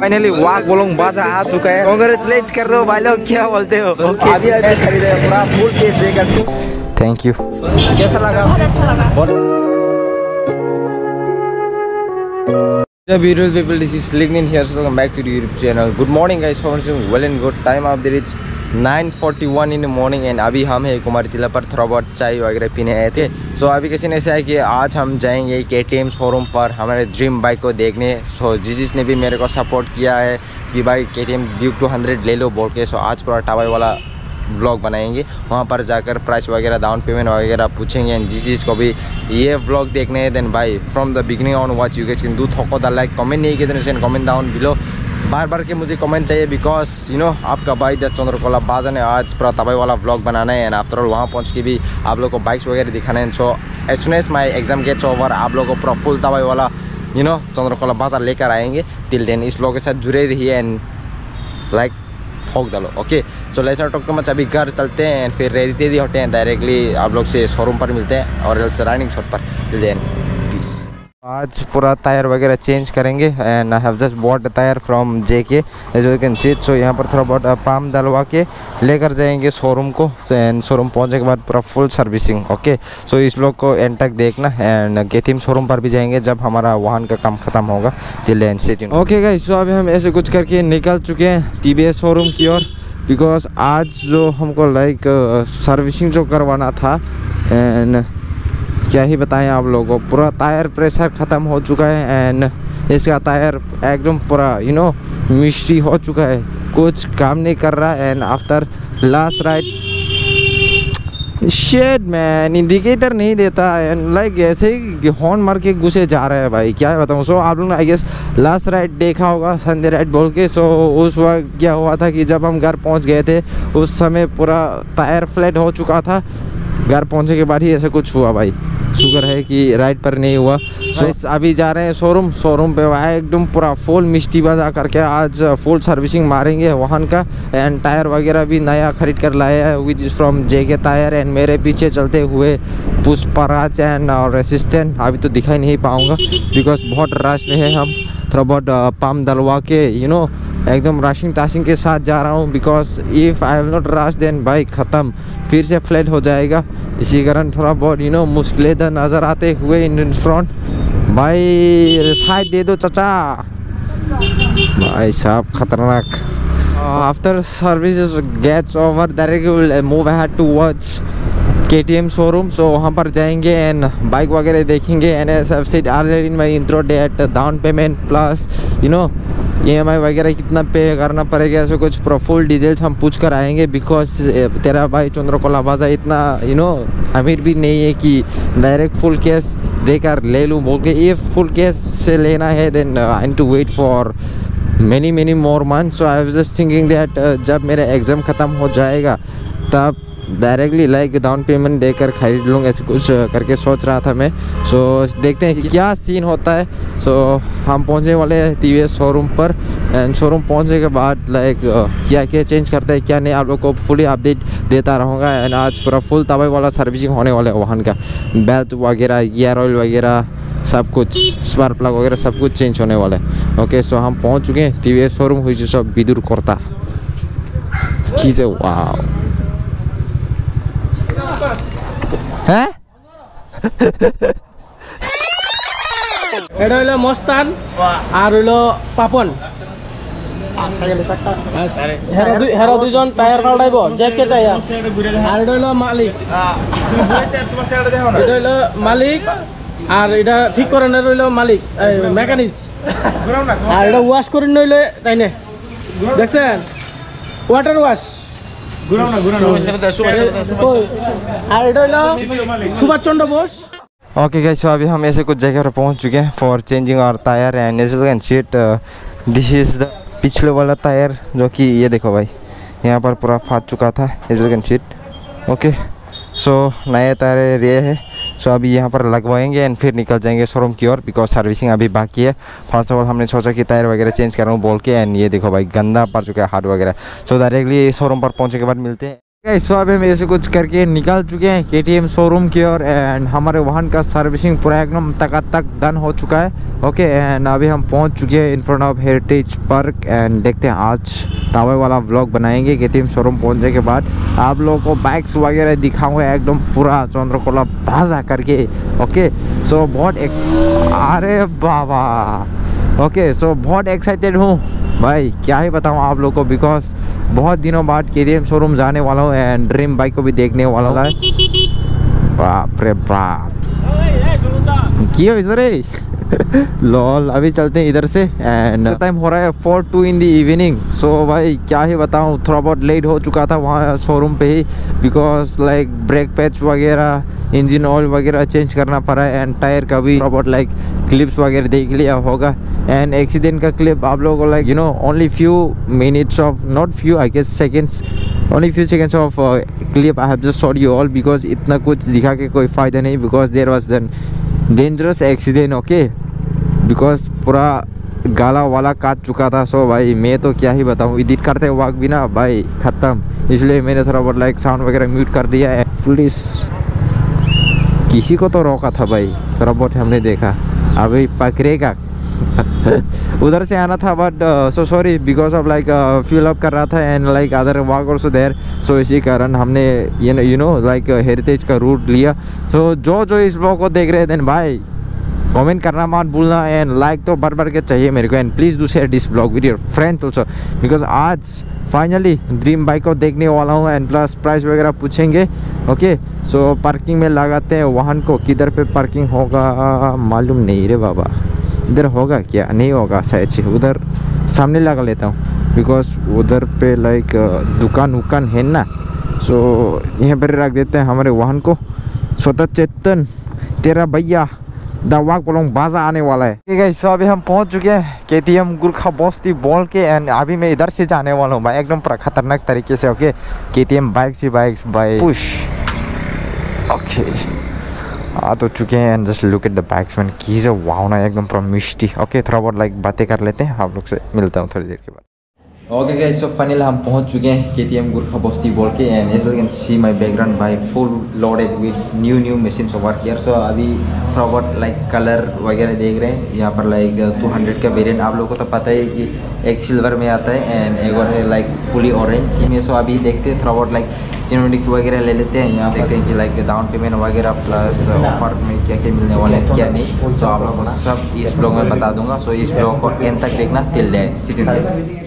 Finally वाक बोलोंग बाजा आ चुका है कांग्रेचुलेट कर दो भाई लोग क्या बोलते हो अभी अभी खरीदे पूरा फुल केस देकर थैंक यू कैसा लगा बहुत अच्छा लगा The beautiful people, this is Lignin here, so welcome back to the YouTube channel. Good morning guys, how are you? Well and good. Time there it's 9:41 in the morning and अभी हम है कुमारी टिला पर थोड़ा बहुत चाय वगैरह पीने आए थे। सो so, अभी किसी ने ऐसा है कि आज हम जाएँगे के टी शोरूम पर हमारे ड्रीम बाइक को देखने। सो so, जिस ने भी मेरे को सपोर्ट किया है कि भाई K T M Duke two hundred ले लो बोल के। सो so, आज पूरा टावर वाला व्लॉग बनाएँगे। वहाँ पर जाकर प्राइस वगैरह डाउन पेमेंट वगैरह पूछेंगे। एंड जिस चीज़ को भी ये व्लॉग देखने हैं। देन भाई from the beginning on watch you can do थोको the like comment नहीं देन कमेंट डाउन बिलो बार बार के मुझे कमेंट चाहिए बिकॉज़ यू नो आपका भाई दस चंद्रकोला बाजा ने आज पूरा तबाई वाला ब्लॉग बनाना है एंड आफ्टर ऑल वहाँ पहुँच के भी आप लोग को बाइक्स वगैरह दिखाना है so as soon as my exam gets over आप लोग को पूरा फुल तबाई वाला यू नो चंद्रकोला बाज़ार लेकर आएँगे। टिल देन इस लोग के साथ जुड़े रहिए एंड लाइक ठोक डालो okay so let's talk too much अभी घर चलते हैं, फिर रेडी तेदी होते हैं डायरेक्टली आप लोग से शोरूम पर मिलते हैं, और रनिंग शॉट पर। देन पीस आज पूरा टायर वगैरह चेंज करेंगे and I have just bought tyre from J K जो कैन सीट सो यहाँ पर थोड़ा बहुत पाम डलवा के लेकर जाएँगे शोरूम को एंड शोरूम पहुँचने के बाद पूरा फुल सर्विसिंग ओके सो इस लोग को एंड तक देखना एंड गेथिम शोरूम पर भी जाएँगे जब हमारा वाहन का काम खत्म होगा till end seat okay guys so अभी हम ऐसे कुछ करके निकल चुके हैं टी शोरूम की ओर बिकॉज़ आज जो हमको लाइक सर्विसिंग जो करवाना था एंड क्या ही बताएँ आप लोगों को। पूरा टायर प्रेशर ख़त्म हो चुका है एंड इसका टायर एकदम पूरा यू नो मिस्ट्री हो चुका है। कुछ काम नहीं कर रहा and after last ride shed man indicator नहीं देता एंड लाइक ऐसे ही हॉर्न मार के घुसे जा रहे हैं भाई, क्या बताऊँ। सो आप लोग ने आई गेस लास्ट राइड देखा होगा संडे राइड बोल के। सो उस वक्त क्या हुआ था कि जब हम घर पहुँच गए थे, उस समय पूरा टायर फ्लैट हो चुका था। घर पहुँचने के बाद ही ऐसा कुछ हुआ भाई। शुक्र है कि राइड पर नहीं हुआ। सो अभी जा रहे हैं शोरूम शोरूम पे आए एकदम पूरा फुल मिस्टी बजा करके आज फुल सर्विसिंग मारेंगे वाहन का एंड टायर वगैरह भी नया खरीद कर लाया हैं विच इज़ फ्रॉम जे के टायर एंड मेरे पीछे चलते हुए पुष्पराज एंड और रेसिस्टेंट अभी तो दिखाई नहीं पाऊँगा बिकॉज़ बहुत रश में है हम थोड़ा बहुत पम्प डलवा के यू नो एकदम राशिंग टाशिंग के साथ जा रहा हूँ because if I have not rush then bike ख़त्म। फिर से फ्लैट हो जाएगा। इसी कारण थोड़ा बहुत यू नो मुश्किलें नज़र आते हुए इन फ्रंट भाई साइड दे दो चाचा। भाई साहब, खतरनाक। After service gets over direct move had to watch K T M showroom so वहाँ पर जाएँगे एंड बाइक वगैरह देखेंगे. And seat already in my intro date down payment plus you know E M I वगैरह कितना पे करना पड़ेगा, ऐसे कुछ प्रोफुल डिटेल्स हम पूछ कर आएँगे बिकॉज़ तेरा भाई चंद्रकोला बाजा इतना यू नो अमीर भी नहीं है कि डायरेक्ट फुल कैश देकर ले लूँ. बोल के ये फुल कैश से लेना है then I to wait for many many more month so I was just thinking that जब मेरा एग्ज़ाम ख़त्म हो जाएगा, तब डायरेक्टली लाइक डाउन पेमेंट देकर खरीद लूँगा ऐसे कुछ करके सोच रहा था मैं। सो so, देखते हैं कि क्या सीन होता है। सो so, हम पहुँचने वाले हैं टी शोरूम पर एंड शोरूम पहुँचने के बाद लाइक क्या क्या चेंज करता है क्या नहीं आप लोग को फुली अपडेट देता रहूँगा। एंड आज पूरा फुल तबाही वाला सर्विसिंग होने वाला है वाहन का। बेल्ट वगैरह गियर ऑयल वगैरह सब कुछ स्पार्क प्लग वगैरह सब कुछ चेंज होने वाला है। ओके सो हम पहुँच चुके हैं टी वी शोरूम हुई सब विदुर करता वाह হ্যাঁ? এটা হইল মস্তান আর হইল পাপন। হেরা দুইজন টায়ার পাল্টাইব জ্যাকে টায়ার। আর এটা হইল মালিক। এটা হইল মালিক আর এটা ঠিক করেন রইল মালিক মেকানিক আর এটা ওয়াশ করে নইলে তাই না। দেখছেন? Water wash Subhash Chandra Bose okay guys so अभी हम ऐसे कुछ जगह पर पहुँच चुके हैं फॉर चेंजिंग और tyre and as can seat this is the पिछले वाला टायर जो कि ये देखो भाई यहाँ पर पूरा फाट चुका था as can see okay so नए टायर ये है। सो अभी यहाँ पर लगवाएँगे एंड फिर निकल जाएँगे शोरूम की ओर बिकॉज़ सर्विसिंग अभी बाकी है। फ़र्स्ट ऑफ़ ऑल हमने सोचा कि टायर वगैरह चेंज कराऊँ, बोल के एंड ये देखो भाई, गंदा पड़ चुका है हार्ड वगैरह। सो डायरेक्टली शोरूम पर पहुँचने के बाद मिलते हैं। गाइस सो अभी हम ऐसे कुछ करके निकल चुके हैं के शोरूम की ओर एंड हमारे वाहन का सर्विसिंग पूरा एकदम तक तक डन हो चुका है। ओके एंड अभी हम पहुँच चुके हैं in front of heritage park and देखते हैं आज तावे वाला व्लॉग बनाएँगे के शोरूम पहुँचने के बाद। आप लोगों को बाइक्स वगैरह दिखाऊँगा एकदम पूरा चंद्रकोला बाजा करके। ओके सो बहुत अरे बाबा। ओके सो बहुत एक्साइटेड हूँ। भाई, क्या ही बताऊँ आप लोग को बिकॉज़ बहुत दिनों बाद के शोरूम जाने वाला हूँ एंड ड्रीम बाइक को भी देखने वाला हूँ। बाप रे बाप। क्यों इधर लॉल अभी चलते हैं इधर से एंड टाइम हो रहा है four two in the evening so भाई, क्या ही बताऊँ, थोड़ा बहुत लेट हो चुका था वहाँ शोरूम पे ही बिकॉज़ लाइक ब्रेक पैच वगैरह इंजन ऑयल वगैरह चेंज करना पड़ा है एंड टायर का भी थोड़ा बहुत लाइक क्लिप्स वगैरह देख लिया होगा. एंड एक्सीडेंट का क्लिप आप लोगों को like you know only few minutes of not few I guess seconds only few seconds of clip I have just shot you all because इतना कुछ दिखा के कोई फ़ायदा नहीं because there was an dangerous accident okay because पूरा गाला वाला काट चुका था सो भाई, मैं तो क्या ही बताऊँ? एडिट करते वाक भी ना भाई, ख़त्म। इसलिए मैंने थोड़ा बहुत लाइक साउंड वगैरह म्यूट कर दिया है। पुलिस किसी को तो रोका था भाई, थोड़ा बहुत हमने देखा। अभी पकड़ेगा। उधर से आना था but so sorry because of like fuel up कर रहा था and like other walk also there so इसी कारण हमने ये नो लाइक हेरिटेज का रूट लिया। सो so, जो जो इस ब्लॉग को देख रहे थे भाई कमेंट करना मत भूलना एंड लाइक तो भर भर के चाहिए मेरे को। And please do share this blog with your friend also because आज फाइनली ड्रीम बाइक को देखने वाला हूँ एंड प्लस प्राइस वगैरह पूछेंगे ओके सो पार्किंग में लगाते हैं वाहन को किधर पे पार्किंग होगा मालूम नहीं रे बाबा। इधर होगा क्या? नहीं होगा शायद से उधर सामने लगा लेता हूँ। बिकॉज़ उधर पे लाइक दुकान वुकान है ना? सो यहाँ पर रख देते हैं हमारे वाहन को। स्वतः चेतन तेरा भैया दवा कोलोंग बाजा आने वाला है। ठीक है सो अभी हम पहुँच चुके हैं के टी एम गुरखा बस्ती बोल के एंड अभी मैं इधर से जाने वाला हूँ भाई एकदम पूरा खतरनाक तरीके से okay K T M bike से बाई पुश ओके आ तो चुके हैं and just look at the batsman keys की से वाव एकदम पूरा ओके थोड़ा बहुत लाइक बातें कर लेते हैं. आप लोग से मिलता हूँ थोड़ी देर के बाद. ओके गाइस सो फाइनली हम पहुँच चुके हैं के टी एम गुरखा बस्ती बोल के and as can see my background by full loaded with new new machine work here so अभी थोड़ा बहुत लाइक कलर वगैरह देख रहे हैं। यहाँ पर लाइक टू हंड्रेड का वेरियंट आप लोगों को तो पता है कि एक सिल्वर में आता है एंड एक और लाइक फुली ऑरेंज में। सो अभी देखते हैं थोड़ा बहुत लाइक सिनेमेटिक वगैरह ले लेते हैं। यहाँ देखते हैं कि लाइक डाउन पेमेंट वगैरह प्लस ऑफ़र में क्या क्या मिलने वाले हैं, क्या नहीं। सो आप लोगों को सब इस ब्लॉग में बता दूँगा। सो इस ब्लॉग को एंड तक देखना। टिल दे सिटी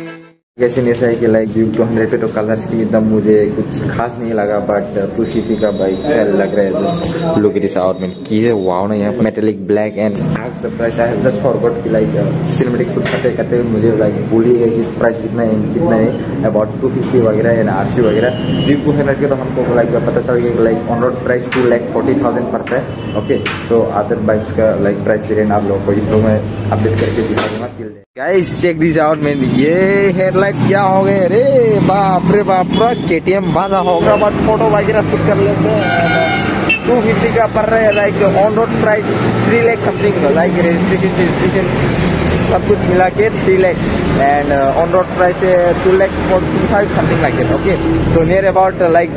कैसे नहीं है कि लाइक ड्यूक टू हंड्रेड पे तो कलर्स की एकदम मुझे कुछ खास नहीं लगा बट टू फिफ्टी का बाइक लग रहा है? Just look it is out man की है वाओ ना यहाँ metallic black and ask the price I have just forgot कि लाइक सिनेमेटिक शूट करते करते मुझे लाइक भूल है कि प्राइस कितना है कितना है अबाउट टू फिफ्टी वगैरह एंड आर सी वगैरह। ड्यूक टू हंड्रेड के तो हमको लाइक पता चल गया like on road price two like forty thousand पड़ता है ओके तो अदर बाइक्स का लाइक प्राइस वेरियंट आप लोगों को इस लोग मैं अपडेट करके दिखा दूँगा guys check this out man ये हेडलाइट क्या हो गए अरे बाप रे बाप, पूरा केटीएम बाजा होगा बट फ़ोटो वगैरह शूट कर लेते हैं। टू फिफ्टी का पड़ रहा है like on road price three lakh something like registration registration सब कुछ मिला के three lakh and on road price two lakh forty five something like okay so near about like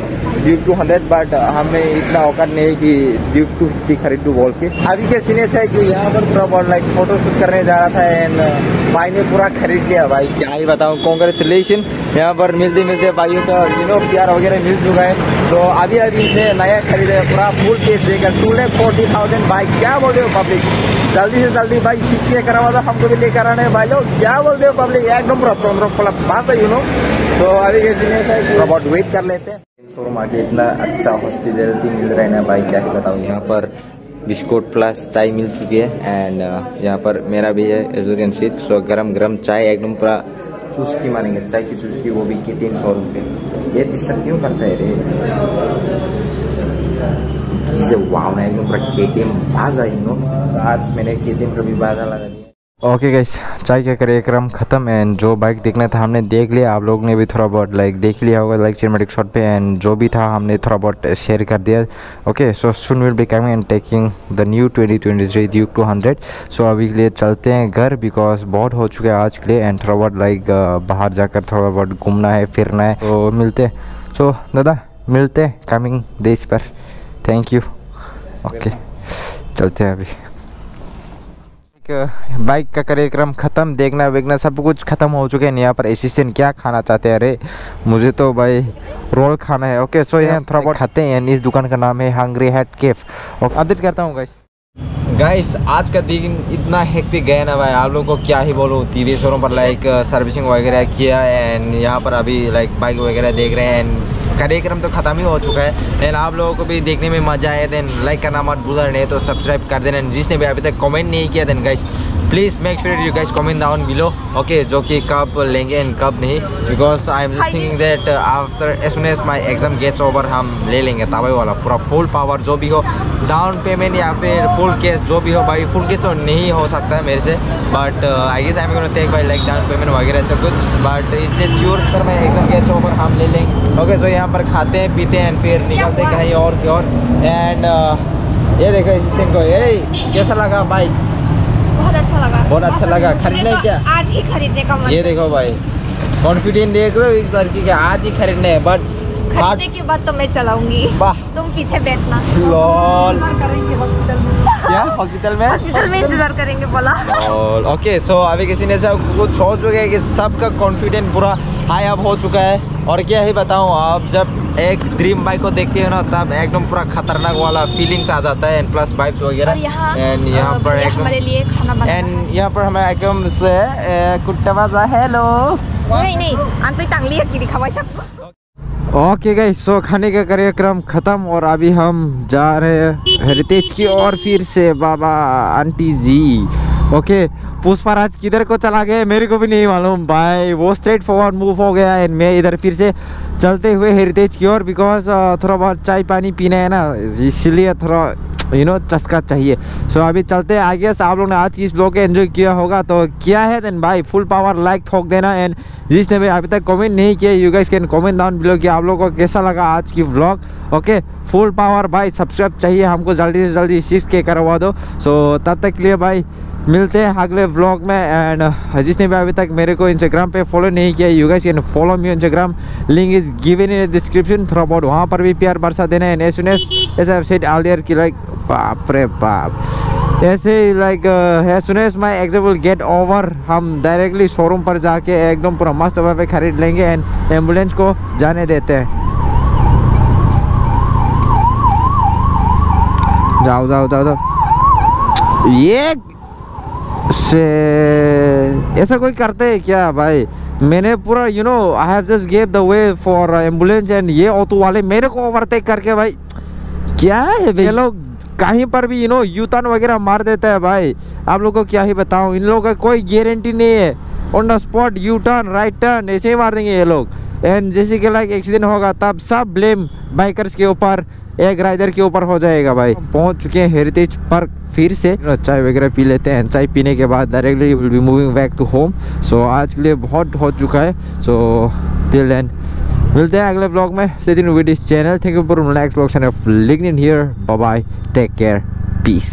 Duke two hundred but हमें इतना औकात नहीं है कि ड्यूक टू फिफ्टी खरीदू बोल के। अभी के सीने से कि यहाँ पर पूरा बहुत लाइक फ़ोटो शूट करने जा रहा था एंड भाई ने पूरा खरीद लिया। भाई क्या ही बताऊँ कॉन्ग्रेचुलेशन यहाँ पर मिलते मिलते भाइयों का यू नो प्यार वगैरह मिल चुका है। तो अभी अभी इसने नया खरीदा पूरा फुल केस देकर। टू लैख फोर्टी थाउज़ेंड भाई क्या बोल रहे हो पब्लिक जल्दी से जल्दी भाई सिक्स के करवा दो, हमको भी लेकर आने भाई लोग क्या बोल रहे हो पब्लिक एकदम चंद्र बात है यू नो तो अभी के से बहुत वेट कर लेते हैं। शोरूम आके इतना अच्छा हॉस्पिटलिटी मिल रहा है ना भाई, क्या बताऊँ। यहाँ पर बिस्कुट प्लस चाय मिल चुकी है एंड यहाँ पर मेरा भी है एजोरियन सीट सो गरम गरम चाय एकदम पूरा चुस्की मानेंगे। चाय की चुस्की वो भी के तीन सौ रुपये ये डिस्टर्ब क्यों करता है रे? से वाव ना, एकदम पूरा के टी एम बाजा यू नो? आज मैंने के टी एम का भी बाजा लगा दिया। ओके गाइस चाय क्या का कार्यक्रम ख़त्म एंड जो बाइक देखना था हमने देख लिया। आप लोग ने भी थोड़ा बहुत लाइक देख लिया होगा लाइक सिनेमेटिक शॉट पे एंड जो भी था हमने थोड़ा बहुत शेयर कर दिया। Okay so soon will be coming and taking the new 2023 Duke two hundred so अभी के लिए चलते हैं घर बिकॉज़ बहुत हो चुका है आज के लिए एंड थोड़ा बहुत लाइक बाहर जाकर थोड़ा बहुत घूमना है, फिरना है। तो मिलते सो दादा, मिलते हैं कमिंग डेज़ पर। थैंक यू ओके चलते हैं अभी। एक, बाइक का कार्यक्रम ख़त्म, देखना वेखना सब कुछ ख़त्म हो चुके हैं यहाँ पर। असिस्टेंट क्या खाना चाहते हैं? अरे, मुझे तो भाई रोल खाना है। ओके सो यहाँ थोड़ा बहुत खाते हैं। इस दुकान का नाम है हंग्री हेड केफ और अपडेट करता हूँ गाइस गाइस आज का दिन इतना हेक्टिक गया ना भाई। आप लोगों को क्या ही बोलो? टी शोरूम पर लाइक सर्विसिंग वगैरह किया एंड यहाँ पर अभी लाइक बाइक वगैरह देख रहे हैं कार्यक्रम तो ख़त्म ही हो चुका है। लेकिन आप लोगों को भी देखने में मज़ा आया देन लाइक करना मत भूलना, नहीं तो सब्सक्राइब कर देना। जिसने भी अभी तक कमेंट नहीं किया then guys please make sure you guys comment down below okay जो कि कब लेंगे एंड कब नहीं because I am just thinking that after as soon as my exam gets over हम ले लेंगे तबाई वाला पूरा फुल पावर जो भी हो डाउन पेमेंट या फिर फुल कैश जो भी हो भाई फुल केस तो नहीं हो सकता है मेरे से but I guess I am take भाई लाइक डाउन पेमेंट वगैरह सब कुछ बट इससे श्योर सर मैं एग्ज़ाम गेट्स ओवर हम ले लेंगे। ओके सो यहाँ पर खाते हैं पीते हैं फिर निकलते कहीं और की और एंड ये देखो इस दिन को ये कैसा लगा बाइक बहुत अच्छा लगा। बहुत अच्छा लगा। खरीदना तो क्या? आज ही खरीदने का मन ये देखो भाई। कॉन्फिडेंट देख रहे हो इस लड़की के? आज ही खरीदने हैं बट खरीदने के बाद तो मैं चलाऊँगी। तुम पीछे बैठना। लॉल। क्या? हॉस्पिटल में? हॉस्पिटल में इंतज़ार करेंगे बोला। ओके सो अभी किसी ने सब कुछ सोच हो गया कि सबका कॉन्फिडेंट पूरा हाई अप हो चुका है। और क्या ही बताऊँ आप जब एक ड्रीम बाइक को देखते हो ना तब एकदम पूरा खतरनाक वाला फीलिंग्स आ जाता है एंड प्लस वाइब्स वगैरह। एंड यहाँ पर हमारे लिए खाना एंड यहाँ पर हमें एकदम से कुट्टा बाजा हेलो नहीं नहीं तांगली है की दिखावा ओके गाइस सो खाने का कार्यक्रम खत्म और अभी हम जा रहे हैं हेरिटेज की और फिर से बाबा आंटी जी। ओके पुष्पाराज किधर को चला गया मेरे को भी नहीं मालूम। भाई वो स्ट्रेट फॉरवर्ड मूव हो गया एंड मैं इधर फिर से चलते हुए हेरिटेज की ओर बिकॉज़ थोड़ा बहुत चाय पानी पीना है ना इसलिए थोड़ा यू नो चस्का चाहिए। सो so, अभी चलते आगे से आप लोग ने आज की इस ब्लॉग को एंजॉय किया होगा तो क्या है देन भाई? फुल पावर लाइक ठोक देना एंड जिसने भी अभी तक कमेंट नहीं किया you guys can comment down below कि आप लोगों को कैसा लगा आज की ब्लॉग ओके फुल पावर भाई सब्सक्राइब चाहिए हमको जल्दी से जल्दी सिक्स के करवा दो। सो so, तब तक के लिए भाई मिलते हैं अगले व्लॉग में एंड जिसने भी अभी तक मेरे को इंस्टाग्राम पे फॉलो नहीं किया you guys can follow me Instagram link is given in description थोड़ा बहुत वहाँ पर भी प्यार बरसा देना है. As soon as as I said earlier कि लाइक बाप रे बाप. ऐसे like as my exam get over हम डायरेक्टली शोरूम पर जाके एकदम पूरा मस्त पे खरीद लेंगे एंड एंबुलेंस को जाने देते हैं. जाओ जाओ जाओ जाओ. ये से ऐसा कोई करते है क्या भाई? मैंने पूरा you know I have just gave the way for ambulance and ये ऑटो वाले मेरे को ओवरटेक करके भाई। क्या है भाई? ये लोग कहीं पर भी यू नो यू टर्न वगैरह मार देता है भाई। आप लोगों को क्या ही बताऊँ इन लोगों का कोई गारंटी नहीं है। On the spot U turn right turn ऐसे ही मार देंगे ये लोग। एंड जैसे कि लाइक एक्सीडेंट होगा तब सब ब्लेम बाइकर्स के ऊपर। एक राइडर के ऊपर हो जाएगा भाई। पहुँच चुके हैं हेरिटेज पार्क फिर से चाय वगैरह पी लेते हैं। चाय पीने के बाद directly will be moving back to home so आज के लिए बहुत हो चुका है। सो टिल देन मिलते हैं अगले ब्लॉग में। से दिन with channel thank you for next blog here bye take care peace